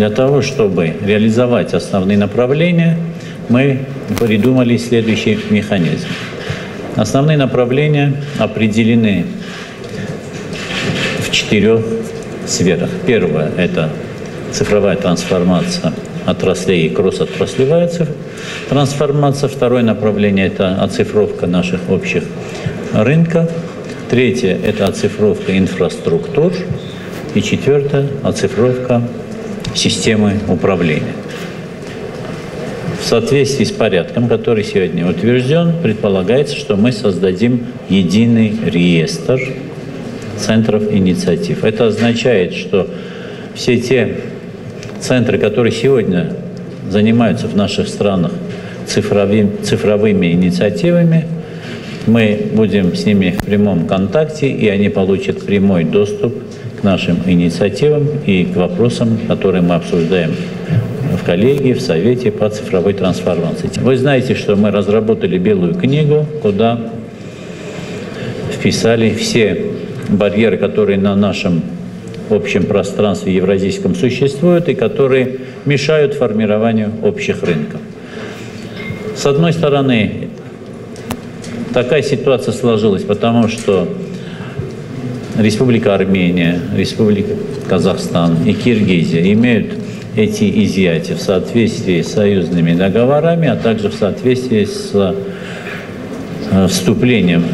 Для того, чтобы реализовать основные направления, мы придумали следующий механизм. Основные направления определены в четырех сферах. Первое – это цифровая трансформация отраслей и кросс-отраслевая трансформация. Второе направление – это оцифровка наших общих рынков. Третье – это оцифровка инфраструктур. И четвертое – оцифровка системы управления. В соответствии с порядком, который сегодня утвержден, предполагается, что мы создадим единый реестр центров инициатив. Это означает, что все те центры, которые сегодня занимаются в наших странах цифровыми, цифровыми инициативами, мы будем с ними в прямом контакте, и они получат прямой доступ к нашим инициативам и к вопросам, которые мы обсуждаем в коллегии, в Совете по цифровой трансформации. Вы знаете, что мы разработали белую книгу, куда вписали все барьеры, которые на нашем общем пространстве евразийском существуют и которые мешают формированию общих рынков. С одной стороны, такая ситуация сложилась, потому что Республика Армения, Республика Казахстан и Киргизия имеют эти изъятия в соответствии с союзными договорами, а также в соответствии с э, вступлением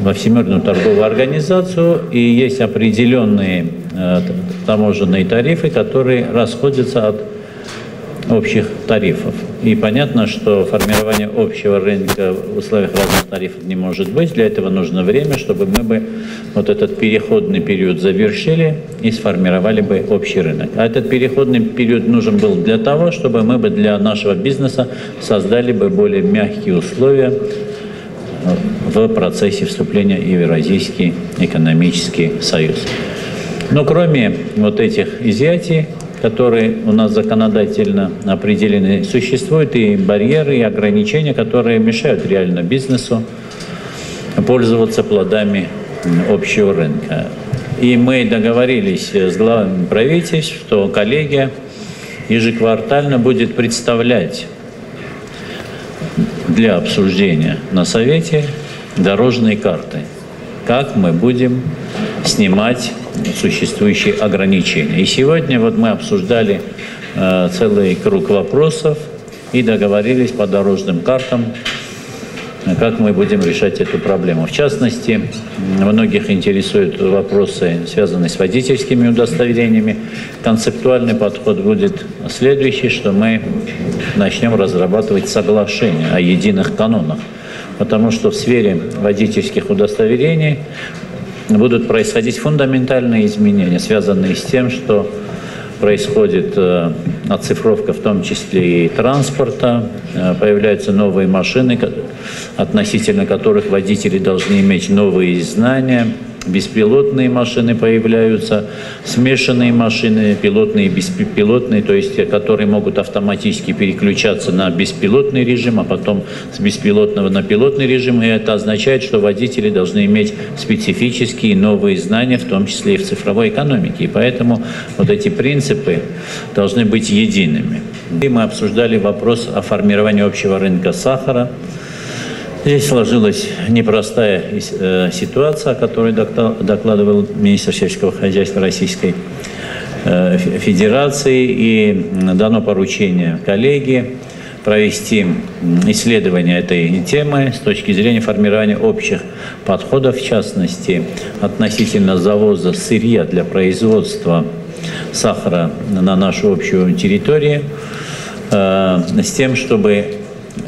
во Всемирную торговую организацию, и есть определенные э, таможенные тарифы, которые расходятся от общих тарифов. И понятно, что формирование общего рынка в условиях разных тарифов не может быть. Для этого нужно время, чтобы мы бы вот этот переходный период завершили и сформировали бы общий рынок. А этот переходный период нужен был для того, чтобы мы бы для нашего бизнеса создали бы более мягкие условия в процессе вступления в Евразийский экономический союз. Но кроме вот этих изъятий, которые у нас законодательно определены, существуют и барьеры, и ограничения, которые мешают реально бизнесу пользоваться плодами общего рынка. И мы договорились с главами правительств, что коллегия ежеквартально будет представлять для обсуждения на Совете дорожные карты, как мы будем снимать существующие ограничения. И сегодня вот мы обсуждали э, целый круг вопросов и договорились по дорожным картам, как мы будем решать эту проблему. В частности, многих интересуют вопросы, связанные с водительскими удостоверениями. Концептуальный подход будет следующий, что мы начнем разрабатывать соглашение о единых канонах. Потому что в сфере водительских удостоверений будут происходить фундаментальные изменения, связанные с тем, что происходит э, оцифровка в том числе и транспорта, э, появляются новые машины, относительно которых водители должны иметь новые знания – беспилотные машины появляются, смешанные машины, пилотные и беспилотные, то есть которые могут автоматически переключаться на беспилотный режим, а потом с беспилотного на пилотный режим. И это означает, что водители должны иметь специфические новые знания, в том числе и в цифровой экономике. И поэтому вот эти принципы должны быть едиными. И мы обсуждали вопрос о формировании общего рынка сахара. Здесь сложилась непростая э, ситуация, о которой докладывал министр сельского хозяйства Российской э, Федерации, и дано поручение коллеге провести исследование этой темы с точки зрения формирования общих подходов, в частности, относительно завоза сырья для производства сахара на нашу общую территорию, э, с тем, чтобы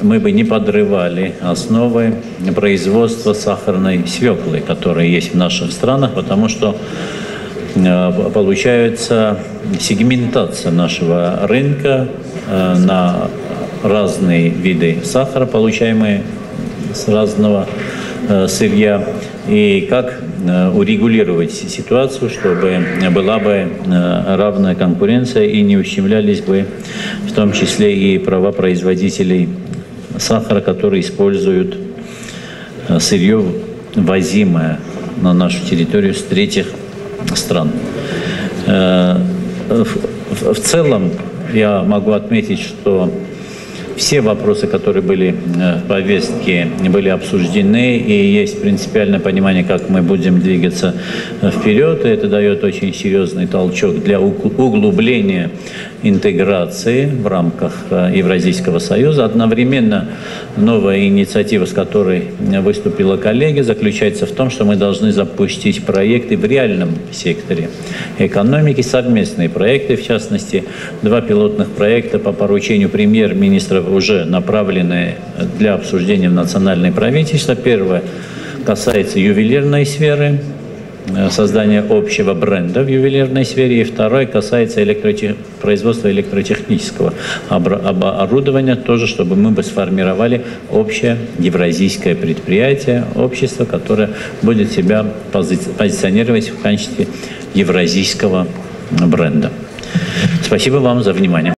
мы бы не подрывали основы производства сахарной свеклы, которая есть в наших странах, потому что э, получается сегментация нашего рынка э, на разные виды сахара, получаемые с разного э, сырья, и как урегулировать ситуацию, чтобы была бы равная конкуренция и не ущемлялись бы в том числе и права производителей сахара, который используют э, сырье, возимое на нашу территорию с третьих стран. Э, в целом я могу отметить, что все вопросы, которые были э, в повестке, были обсуждены, и есть принципиальное понимание, как мы будем двигаться э, вперед. И это дает очень серьезный толчок для углубления интеграции в рамках э, Евразийского союза. Одновременно новая инициатива, с которой выступила коллеги, заключается в том, что мы должны запустить проекты в реальном секторе экономики, совместные проекты, в частности, два пилотных проекта по поручению премьер-министра уже направлены для обсуждения в национальное правительство. Первое касается ювелирной сферы, э, создания общего бренда в ювелирной сфере, и второе касается электротех... производства электротехнического оборудования, тоже чтобы мы бы сформировали общее евразийское предприятие, общество, которое будет себя пози... позиционировать в качестве евразийского бренда. Спасибо вам за внимание.